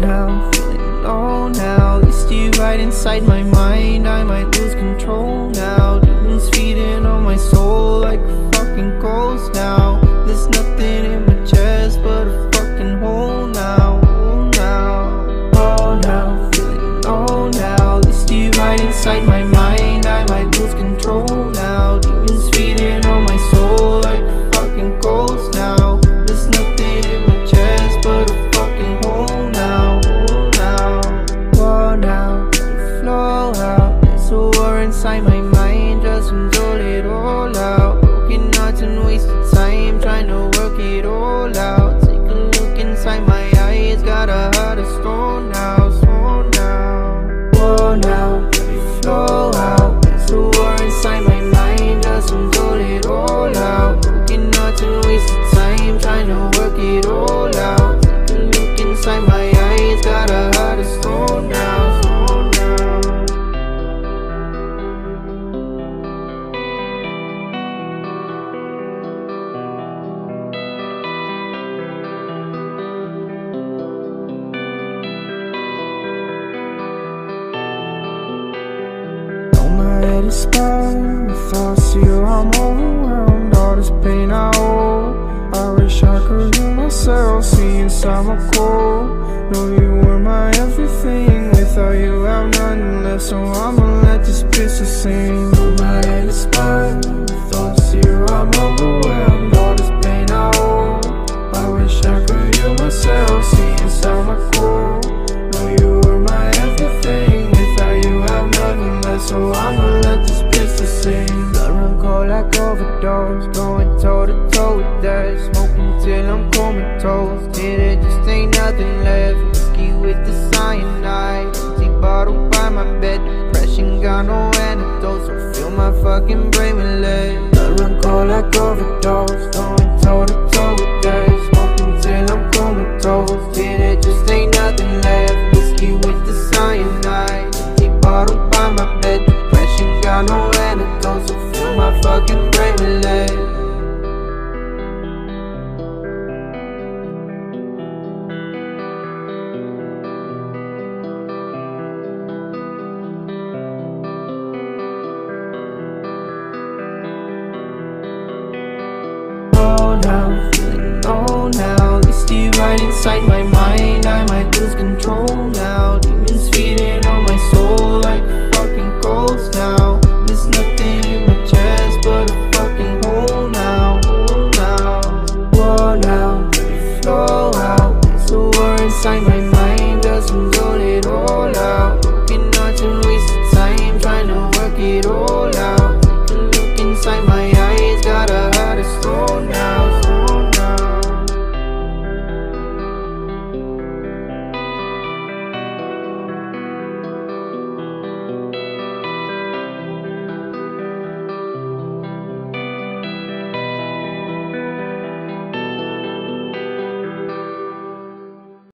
now, feeling low now. Least you right inside my mind. I might lose control now. Demons feeding on my soul like a fucking ghost now. There's nothing in my chest but a fucking hole now. Oh now, oh now, feeling low now. Least you right inside my spinning. If I see you, I'm overwhelmed. All this pain I hold. I wish I could hear myself see inside my core. Know you were my everything. Without you, I've nothing left. So I'ma let this pistol sing. It just ain't nothing left. Whiskey with the cyanide. Empty bottle by my bed. Depression got no antidote. So fill my fucking brain with lead. Blood run cold like overdose. Going toe to toe with that. Oh, now, feeling low now. Least you right inside my